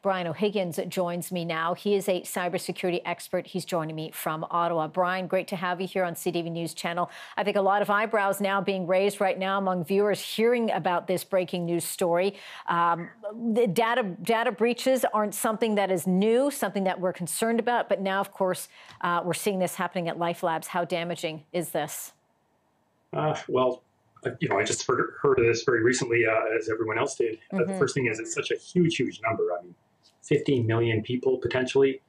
Brian O'Higgins joins me now. He is a cybersecurity expert. He's joining me from Ottawa. Brian, great to have you here on CTV News Channel. I think a lot of eyebrows now being raised right now among viewers hearing about this breaking news story. Um, the data data breaches aren't something that is new, something that we're concerned about, but now, of course, uh, we're seeing this happening at LifeLabs. How damaging is this? Uh, well, you know, I just heard, heard of this very recently, uh, as everyone else did. Mm-hmm. Uh, the mm-hmm. first thing is it's such a huge, huge number. I mean, 15 million people potentially.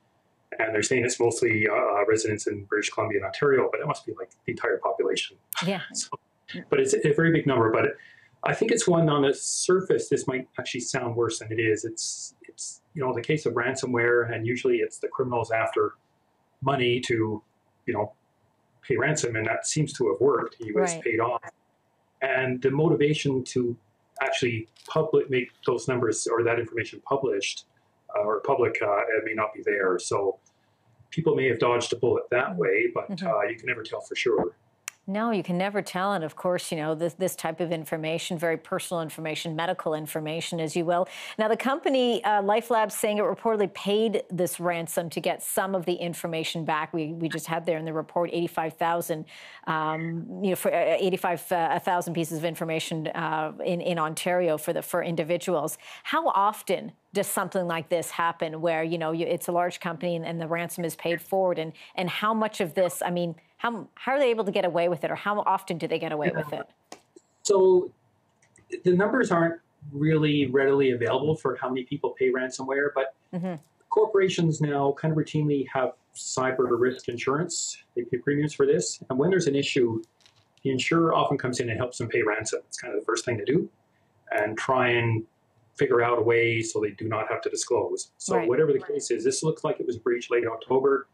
And they're saying it's mostly uh, residents in British Columbia and Ontario, but it must be like the entire population. Yeah. so, but it's a very big number. But I think it's one on the surface. This might actually sound worse than it is. It's it's you know the case of ransomware, and usually it's the criminals after money to you know pay ransom, and that seems to have worked. He was right. paid off, and the motivation to actually public make those numbers or that information published uh, or public uh, it may not be there. So people may have dodged a bullet that way, but mm-hmm. Uh, you can never tell for sure. No, you can never tell. And of course, you know, this, this type of information, very personal information, medical information, as you will. Now, the company, uh, LifeLabs, saying it reportedly paid this ransom to get some of the information back. We, we just had there in the report 85,000, um, you know, for uh, 85,000 uh, pieces of information uh, in, in Ontario for the, for individuals. How often does something like this happen where, you know, you, it's a large company and, and the ransom is paid forward? And, and how much of this, I mean, how, how are they able to get away with it, or how often do they get away with it? So the numbers aren't really readily available for how many people pay ransomware, but mm-hmm. corporations now kind of routinely have cyber risk insurance. They pay premiums for this. And when there's an issue, the insurer often comes in and helps them pay ransom. It's kind of the first thing to do and try and figure out a way so they do not have to disclose. So, right. whatever the case is, this looks like it was breached late October.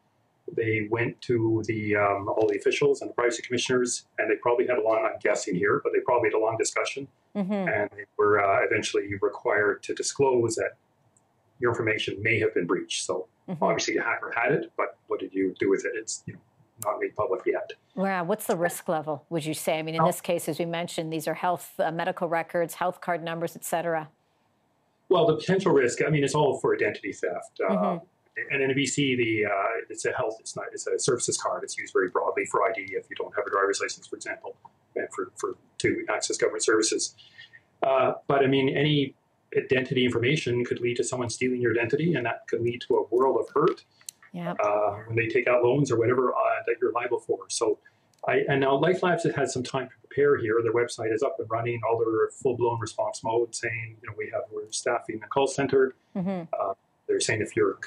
They went to the um, all the officials and the privacy commissioners, and they probably had a long. I'm guessing here, but they probably had a long discussion, mm-hmm. and they were uh, eventually required to disclose that your information may have been breached. So mm-hmm. obviously, the hacker had it, but what did you do with it? It's you know not made public yet. Wow, what's the risk level? Would you say? I mean, in this case, as we mentioned, these are health, uh, medical records, health card numbers, et cetera. Well, the potential risk. I mean, it's all for identity theft. Uh, mm-hmm and in BC, the uh, it's a health, it's not, it's a services card. It's used very broadly for ID if you don't have a driver's license, for example, and for, for to access government services. Uh, but I mean, any identity information could lead to someone stealing your identity, and that could lead to a world of hurt. Yep. Uh, when they take out loans or whatever uh, that you're liable for. So, I, and now LifeLabs has had some time to prepare here. Their website is up and running, all their full blown response mode, saying, you know, we have we're staffing the call center. Mm-hmm. They're saying if you're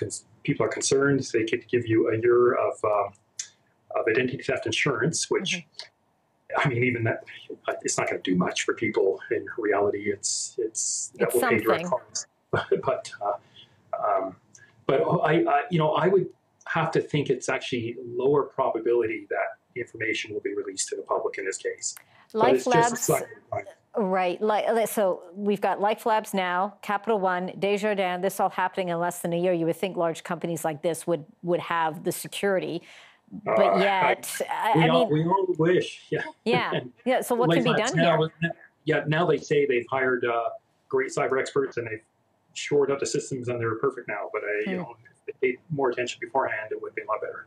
people are concerned, they could give you a year of um, of identity theft insurance, which mm-hmm. I mean, even that it's not going to do much for people. In reality, it's it's that will pay direct costs. but uh, um, but I, I you know I would have to think it's actually lower probability that information will be released to the public in this case. LifeLabs. Right. So we've got LifeLabs now, Capital One, Desjardins. This all happening in less than a year. You would think large companies like this would would have the security, but uh, yet, I, we, I all, mean, we all wish. Yeah. Yeah. Yeah. So what can be done now, here? Yeah. Now they say they've hired uh, great cyber experts and they've shored up the systems and they're perfect now. But I, hmm. you know, if they paid more attention beforehand, it would be a lot better.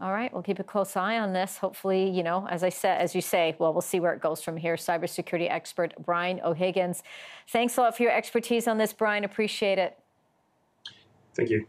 All right, we'll keep a close eye on this. Hopefully, you know, as I said, as you say, well, we'll see where it goes from here. Cybersecurity expert Brian O'Higgins. Thanks a lot for your expertise on this, Brian. Appreciate it. Thank you.